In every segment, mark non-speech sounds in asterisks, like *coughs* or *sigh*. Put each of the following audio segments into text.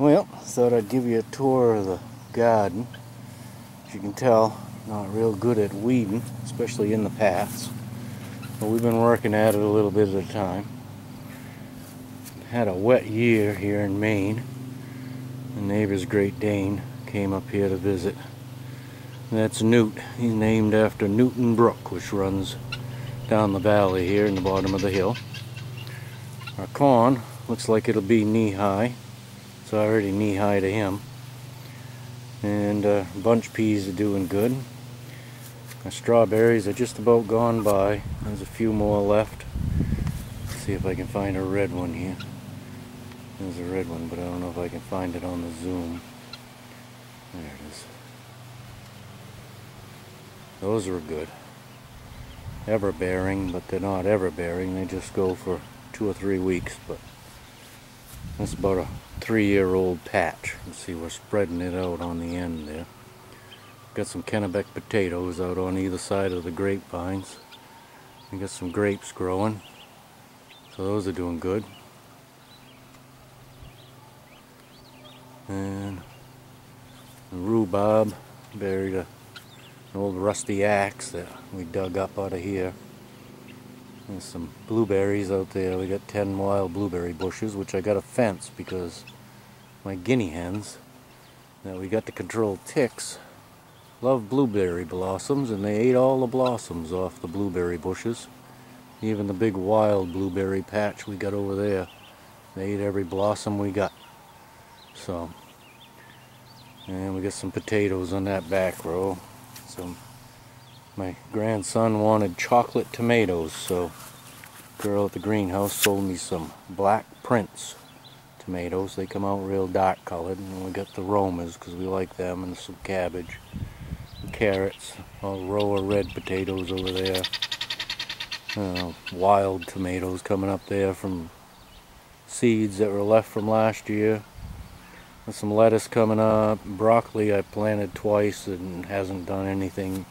Well, thought I'd give you a tour of the garden. As you can tell, not real good at weeding, especially in the paths. But we've been working at it a little bit at a time. Had a wet year here in Maine. The neighbor's Great Dane came up here to visit. That's Newt. He's named after Newton Brook, which runs down the valley here in the bottom of the hill. Our corn looks like it'll be knee high. It's already knee high to him. And uh, bunch peas are doing good. My strawberries are just about gone by. There's a few more left. Let's see if I can find a red one here. There's a red one, but I don't know if I can find it on the zoom. There it is. Those are good. Ever bearing, but they're not ever bearing. They just go for two or three weeks, but that's about a three-year-old patch. You see, we're spreading it out on the end there. Got some Kennebec potatoes out on either side of the grapevines. We got some grapes growing. So those are doing good. And rhubarb buried a, an old rusty axe that we dug up out of here. There's some blueberries out there. We got 10 wild blueberry bushes, which I got a fence because my guinea hens that we got to control ticks love blueberry blossoms and they ate all the blossoms off the blueberry bushes. Even the big wild blueberry patch we got over there. They ate every blossom we got. So, and we got some potatoes on that back row. Some my grandson wanted chocolate tomatoes, so girl at the greenhouse sold me some black prince tomatoes. They come out real dark colored, and we got the Romas because we like them, and some cabbage, and carrots, a row of red potatoes over there. Uh, wild tomatoes coming up there from seeds that were left from last year. And some lettuce coming up. Broccoli I planted twice and hasn't done anything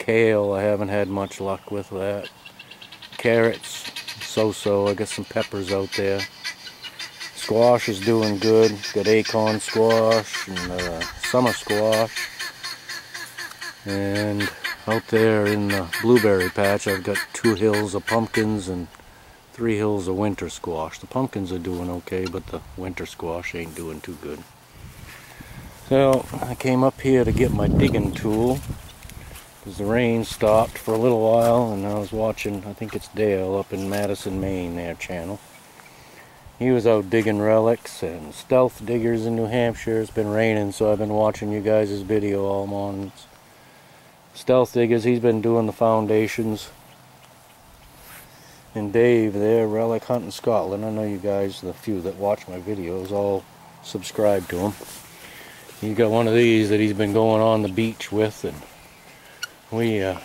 Kale, I haven't had much luck with that. Carrots, so-so. I got some peppers out there. Squash is doing good. Got acorn squash and uh, summer squash. And out there in the blueberry patch, I've got two hills of pumpkins and three hills of winter squash. The pumpkins are doing okay, but the winter squash ain't doing too good. So I came up here to get my digging tool because the rain stopped for a little while and I was watching, I think it's Dale up in Madison, Maine, their channel. He was out digging relics and stealth diggers in New Hampshire. It's been raining, so I've been watching you guys' video all morning. Stealth diggers, he's been doing the foundations. And Dave there, Relic Hunting Scotland. I know you guys, the few that watch my videos, all subscribe to him. He's got one of these that he's been going on the beach with and we uh,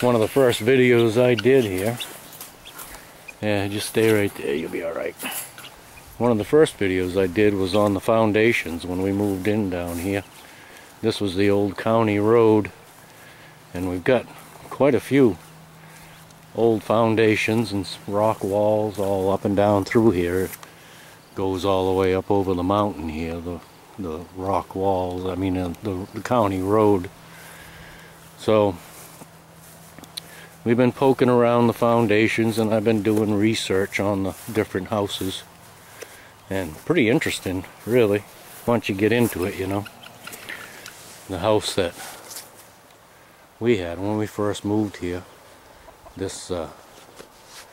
one of the first videos I did here. Yeah just stay right there you'll be alright. One of the first videos I did was on the foundations when we moved in down here. This was the old county road and we've got quite a few old foundations and rock walls all up and down through here. It goes all the way up over the mountain here the the rock walls I mean uh, the, the county road so we've been poking around the foundations and I've been doing research on the different houses. And pretty interesting, really, once you get into it, you know. The house that we had when we first moved here, this uh,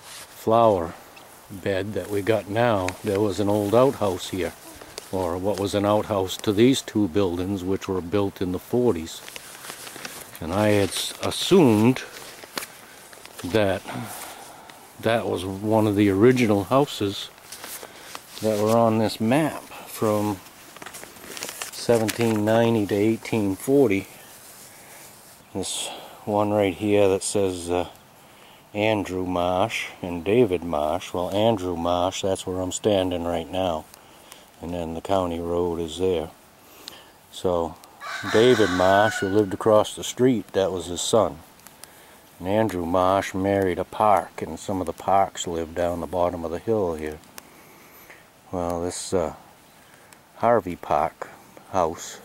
flower bed that we got now, there was an old outhouse here, or what was an outhouse to these two buildings, which were built in the 40s. And I had assumed that that was one of the original houses that were on this map from 1790 to 1840. This one right here that says uh, Andrew Marsh and David Marsh. Well, Andrew Marsh, that's where I'm standing right now. And then the county road is there. So David Marsh, who lived across the street, that was his son. And Andrew Marsh married a Park, and some of the Parks lived down the bottom of the hill here. Well, this uh, Harvey Park house.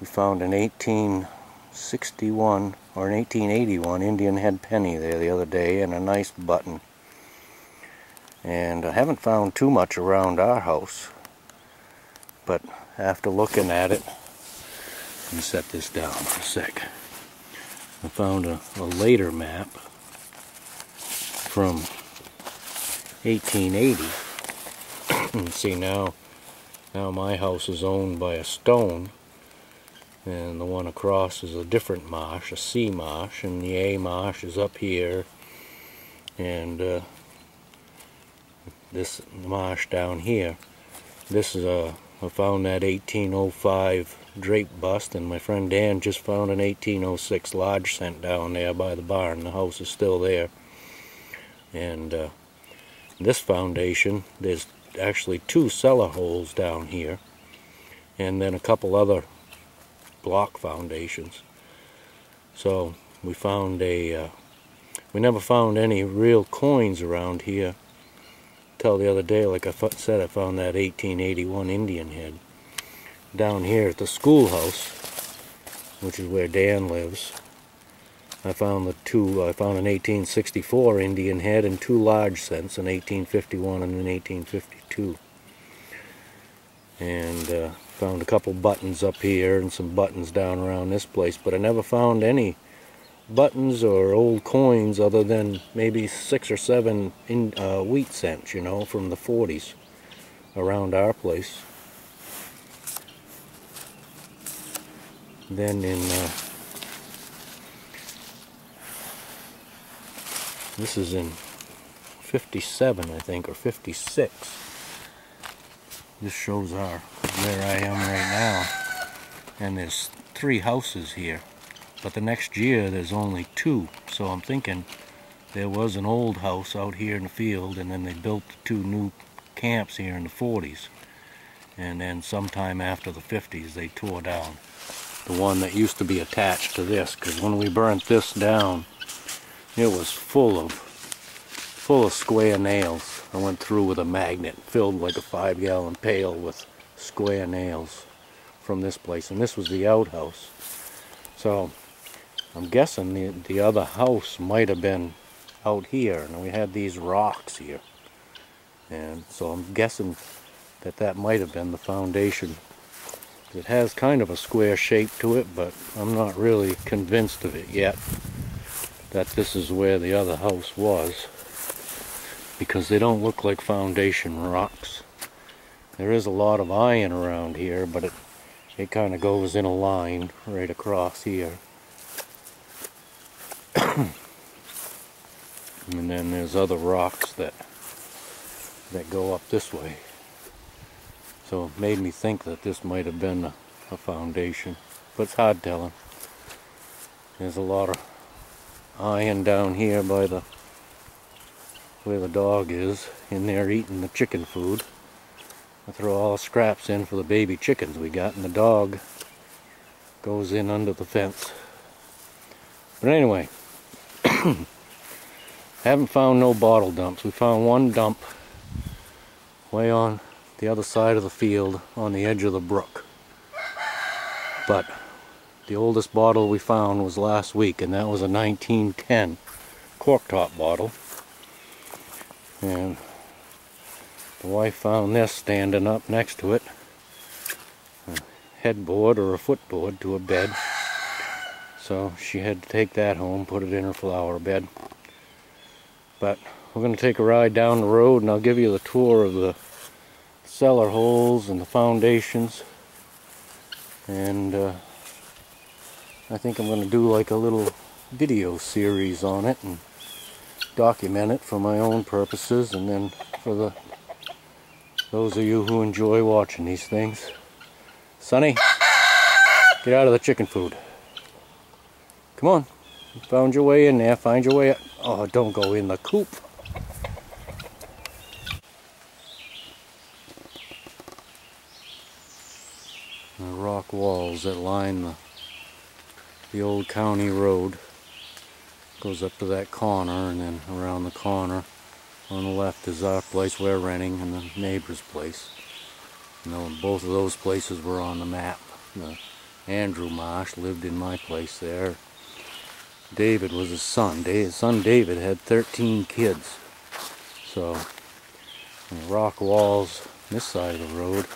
We found an 1861 or an 1881 Indian head penny there the other day and a nice button. And I haven't found too much around our house. But after looking at it, me set this down for a sec. I found a, a later map from 1880. *coughs* see now, now my house is owned by a stone, and the one across is a different marsh, a C marsh, and the A marsh is up here, and uh, this marsh down here. This is a I found that 1805 drape bust and my friend Dan just found an 1806 large cent down there by the barn. The house is still there. And uh, this foundation, there's actually two cellar holes down here and then a couple other block foundations. So we found a, uh, we never found any real coins around here till the other day, like I said, I found that 1881 Indian head down here at the schoolhouse, which is where Dan lives. I found the two, I found an 1864 Indian head and two large cents, an 1851 and an 1852. And uh, found a couple buttons up here and some buttons down around this place, but I never found any buttons or old coins other than maybe six or seven in, uh, wheat cents, you know, from the 40s around our place. Then in, uh, this is in 57, I think, or 56. This shows our, where I am right now. And there's three houses here. But the next year there's only two. So I'm thinking there was an old house out here in the field and then they built two new camps here in the 40s. And then sometime after the 50s they tore down the one that used to be attached to this because when we burnt this down it was full of full of square nails. I went through with a magnet filled like a five gallon pail with square nails from this place and this was the outhouse. So I'm guessing the, the other house might have been out here and we had these rocks here. And so I'm guessing that that might have been the foundation. It has kind of a square shape to it but I'm not really convinced of it yet that this is where the other house was because they don't look like foundation rocks. There is a lot of iron around here but it it kind of goes in a line right across here then there's other rocks that that go up this way. So it made me think that this might have been a, a foundation, but it's hard telling. There's a lot of iron down here by the where the dog is in there eating the chicken food. I throw all the scraps in for the baby chickens we got and the dog goes in under the fence. But anyway, *clears throat* Haven't found no bottle dumps. We found one dump way on the other side of the field on the edge of the brook. But the oldest bottle we found was last week and that was a 1910 cork top bottle. And the wife found this standing up next to it. A headboard or a footboard to a bed. So she had to take that home, put it in her flower bed. But we're going to take a ride down the road and I'll give you the tour of the cellar holes and the foundations. And uh, I think I'm going to do like a little video series on it and document it for my own purposes and then for the those of you who enjoy watching these things. Sonny, get out of the chicken food. Come on. Found your way in there. Find your way. Oh, don't go in the coop. The rock walls that line the, the old county road goes up to that corner and then around the corner on the left is our place we're renting and the neighbor's place You know, both of those places were on the map. Uh, Andrew Marsh lived in my place there. David was his son. His son David had 13 kids. So, rock walls this side of the road,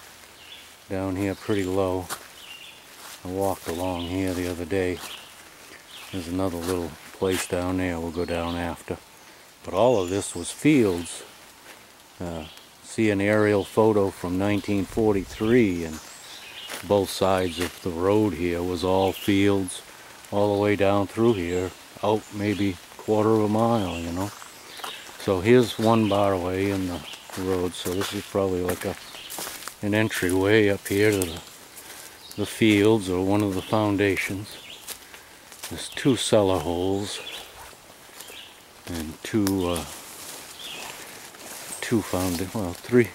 down here pretty low. I walked along here the other day. There's another little place down there we'll go down after. But all of this was fields. Uh, see an aerial photo from 1943 and both sides of the road here was all fields all the way down through here out maybe quarter of a mile you know. So here's one bar barway in the road so this is probably like a an entryway up here to the, the fields or one of the foundations. There's two cellar holes and two uh, two found well three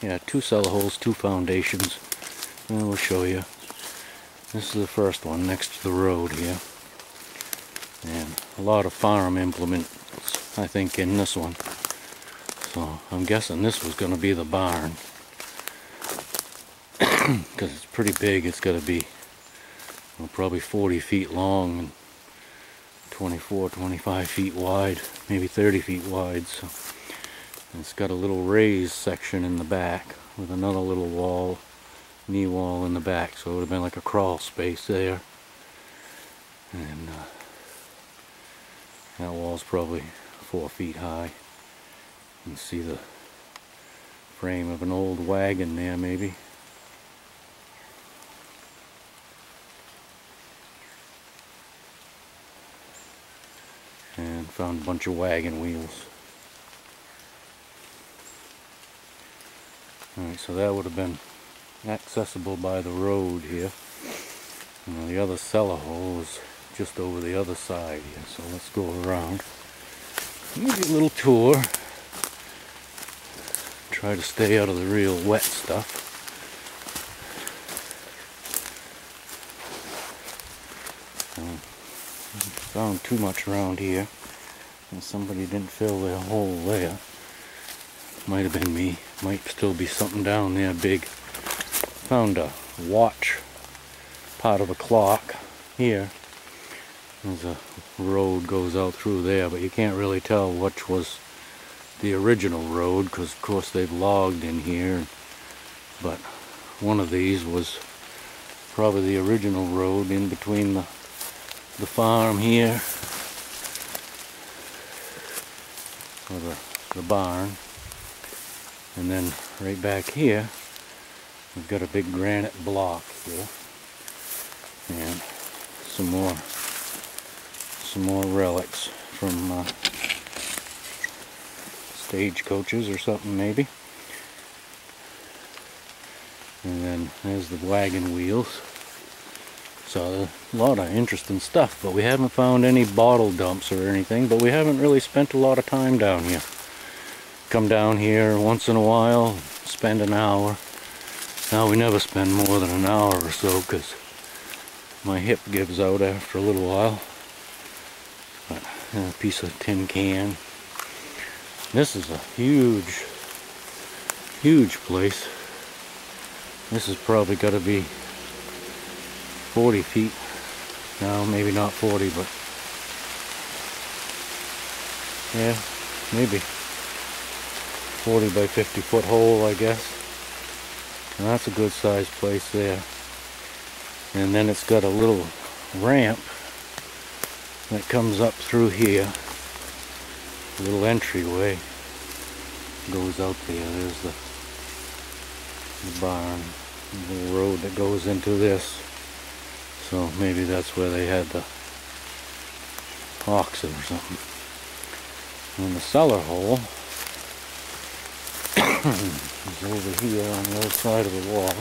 yeah two cellar holes two foundations. And we'll show you this is the first one next to the road here. And a lot of farm implements I think in this one. So I'm guessing this was going to be the barn. *coughs* Because it's pretty big it's got to be well, probably 40 feet long and 24 25 feet wide maybe 30 feet wide so. It's got a little raised section in the back with another little wall knee wall in the back so it would have been like a crawl space there. And uh, that wall's probably four feet high. You can see the frame of an old wagon there maybe. And found a bunch of wagon wheels. Alright so that would have been accessible by the road here. And the other cellar hole is just over the other side here. So let's go around. Give you a little tour. Try to stay out of the real wet stuff. Um, found too much around here. And somebody didn't fill their hole there. Might have been me. Might still be something down there big found a watch part of a clock here. There's a road goes out through there, but you can't really tell which was the original road because of course they've logged in here. But one of these was probably the original road in between the the farm here or the, the barn and then right back here We've got a big granite block here. And some more some more relics from uh, stagecoaches or something maybe. And then there's the wagon wheels. So a lot of interesting stuff but we haven't found any bottle dumps or anything but we haven't really spent a lot of time down here. Come down here once in a while spend an hour now we never spend more than an hour or so because my hip gives out after a little while. But, a piece of tin can. This is a huge, huge place. This has probably got to be 40 feet. No, maybe not 40, but yeah, maybe 40 by 50 foot hole, I guess. And that's a good sized place there. And then it's got a little ramp that comes up through here. A little entryway goes out there. There's the, the barn, the road that goes into this. So maybe that's where they had the oxen or something. And the cellar hole *coughs* *coughs* *coughs* hmm. Is over here on the other side of the wall.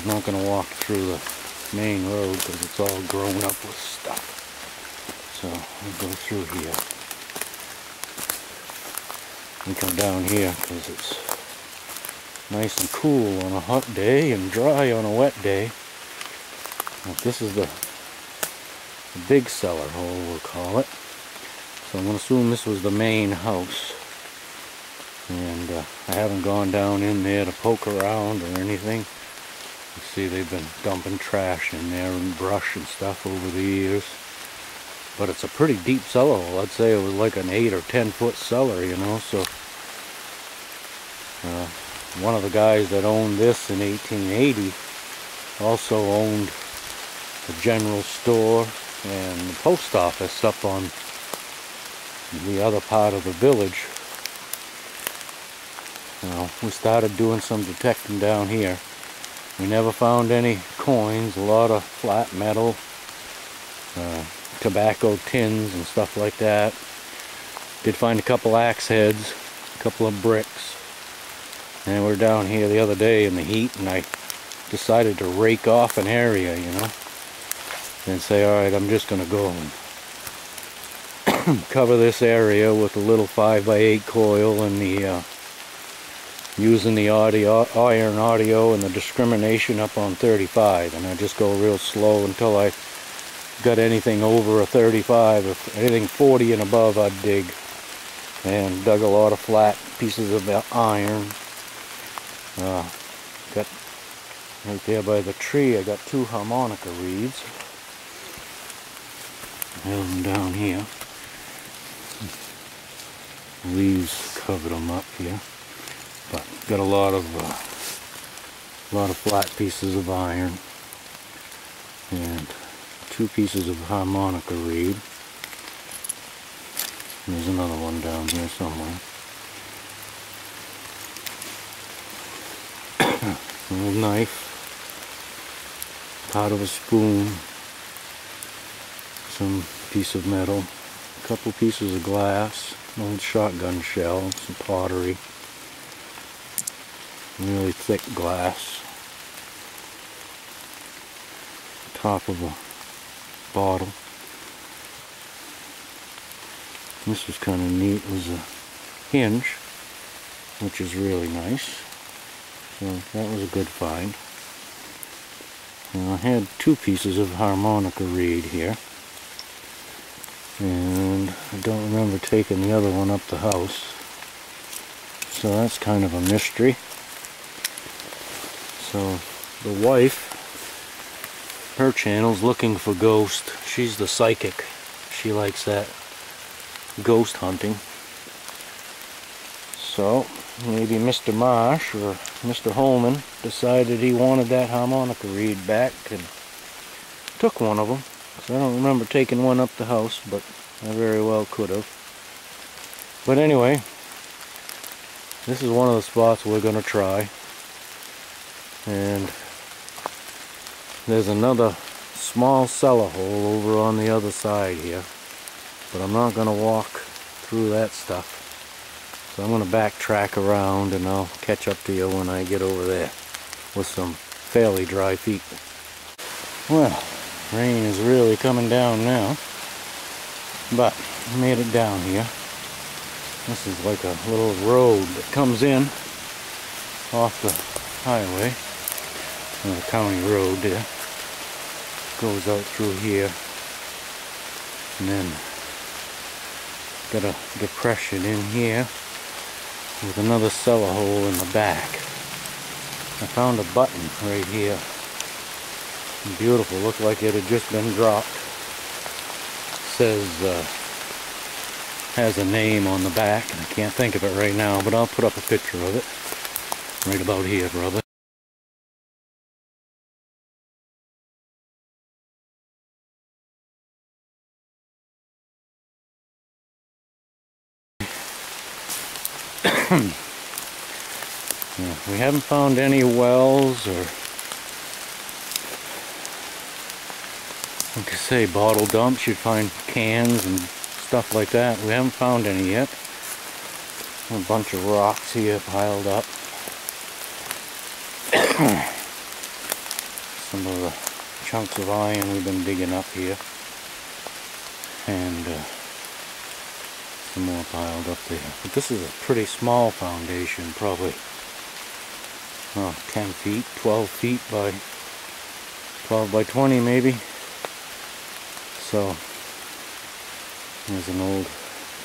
I'm not going to walk through the main road because it's all grown up with stuff. So I'll go through here. And come down here because it's nice and cool on a hot day and dry on a wet day. This is the, the big cellar hole, we'll call it. So I'm going to assume this was the main house. And uh, I haven't gone down in there to poke around or anything. You see they've been dumping trash in there and brush and stuff over the years. But it's a pretty deep cellar hole. I'd say it was like an 8 or 10 foot cellar, you know, so... Uh, one of the guys that owned this in 1880 also owned the general store and the post office up on the other part of the village. Well, we started doing some detecting down here. We never found any coins, a lot of flat metal, uh, tobacco tins and stuff like that. Did find a couple axe heads, a couple of bricks. And we are down here the other day in the heat and I decided to rake off an area, you know. And say, alright, I'm just going to go and *clears throat* cover this area with a little 5x8 coil and the uh, using the audio, iron audio and the discrimination up on 35 and I just go real slow until I got anything over a 35 if anything 40 and above I'd dig. And dug a lot of flat pieces of iron. Uh, got right there by the tree I got two harmonica reeds. Have them down here. Leaves covered them up here but got a lot of uh, a lot of flat pieces of iron and two pieces of harmonica reed. There's another one down here somewhere. *coughs* A little knife part of a spoon some piece of metal a couple pieces of glass an old shotgun shell some pottery really thick glass. Top of a bottle. This was kind of neat. It was a hinge which is really nice. So that was a good find. And I had two pieces of harmonica reed here. And I don't remember taking the other one up the house. So that's kind of a mystery so the wife, her channel's looking for ghost. She's the psychic. She likes that ghost hunting. So maybe Mr. Marsh or Mr. Holman decided he wanted that harmonica reed back and took one of them. So I don't remember taking one up the house, but I very well could have. But anyway, this is one of the spots we're going to try and there's another small cellar hole over on the other side here but I'm not going to walk through that stuff. So I'm going to backtrack around and I'll catch up to you when I get over there with some fairly dry feet. Well rain is really coming down now but I made it down here. This is like a little road that comes in off the highway the county road there. Goes out through here. And then got a depression in here with another cellar hole in the back. I found a button right here. Beautiful. Looked like it had just been dropped. Says uh, has a name on the back. And I can't think of it right now but I'll put up a picture of it. Right about here brother yeah, we haven't found any wells or like I say bottle dumps you'd find cans and stuff like that. We haven't found any yet. A bunch of rocks here piled up. *coughs* Some of the chunks of iron we've been digging up here. And uh, some more piled up there. But this is a pretty small foundation, probably oh, 10 feet, 12 feet by 12 by 20 maybe. So there's an old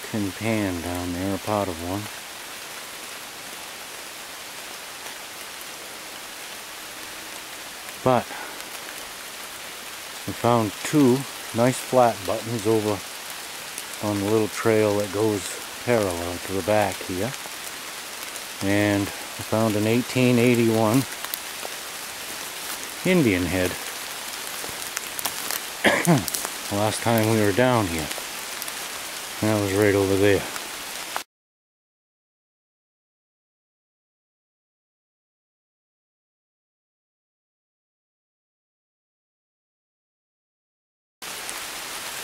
tin pan down there, a pot of one. But we found two nice flat buttons over on the little trail that goes parallel to the back here. And I found an 1881 Indian head. *coughs* Last time we were down here. That was right over there.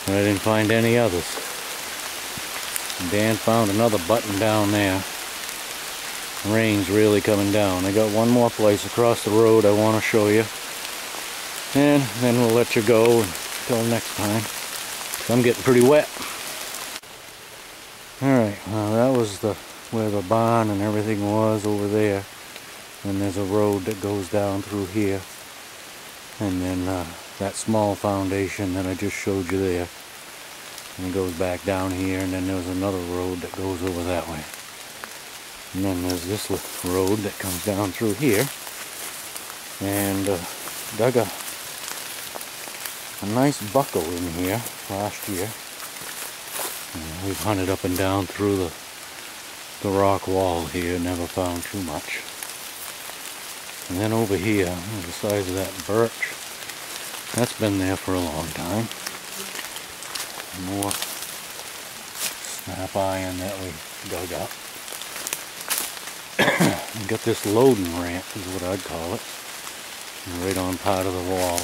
I didn't find any others. Dan found another button down there. Rain's really coming down. I got one more place across the road I want to show you. And then we'll let you go until next time. I'm getting pretty wet. Alright, well that was the where the barn and everything was over there. And there's a road that goes down through here. And then uh, that small foundation that I just showed you there. And it goes back down here and then there's another road that goes over that way. And then there's this road that comes down through here. And uh, dug a, a nice buckle in here last year. And we've hunted up and down through the, the rock wall here, never found too much. And then over here, the size of that birch, that's been there for a long time. More snap iron that we dug up. Got this loading ramp is what I'd call it. Right on part of the wall.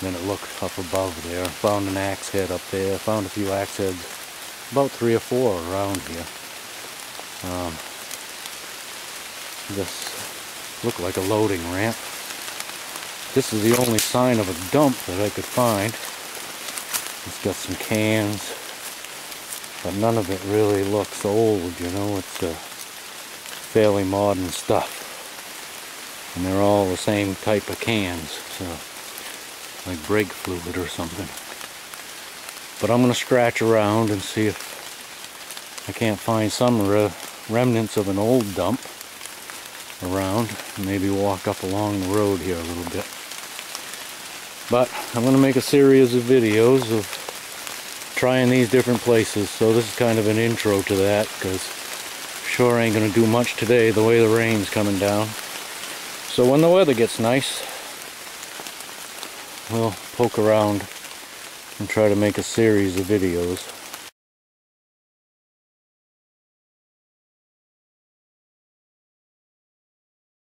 Then it looked up above there. Found an axe head up there. Found a few axe heads. About three or four around here. Um, this looked like a loading ramp. This is the only sign of a dump that I could find. It's got some cans, but none of it really looks old, you know, it's uh, fairly modern stuff. And they're all the same type of cans, so like brake fluid or something. But I'm going to scratch around and see if I can't find some re remnants of an old dump around. Maybe walk up along the road here a little bit. But I'm going to make a series of videos of trying these different places. So this is kind of an intro to that because sure ain't to do much today the way the rain's coming down. So when the weather gets nice, we'll poke around and try to make a series of videos.